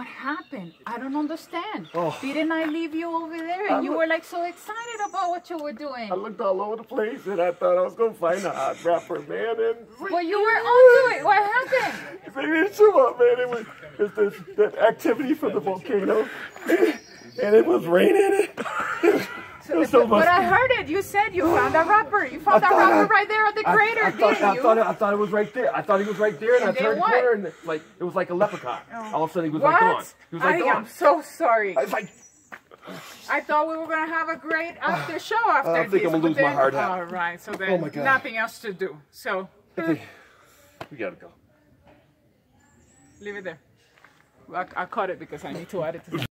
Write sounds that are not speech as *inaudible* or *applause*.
What happened? I don't understand. Oh. Didn't I leave you over there and I you were like so excited about what you were doing? I looked all over the place and I thought I was gonna find a hot rapper, man. And But you were onto it. What happened? they didn't show up, man. It was it's this that activity from the volcano, *laughs* and it was raining. *laughs* Was so much. But I heard it. You said you found a rapper. You found a thought rapper I- right there on the I- crater, I, thought, didn't I you? thought, it, I thought it was right there. I thought he was right there, and, And I turned then the what? corner, and like it was like a leprechaun. Oh. All of a sudden, he was like gone. what? He was like I gone. am so sorry. I was like, I thought we were gonna have a great *sighs* after show after this. I think this. I'm gonna but lose my then- hard hat. All right, so oh then Oh my God. nothing else to do. So I think we gotta go. leave it there. I, I cut it because I need to add it to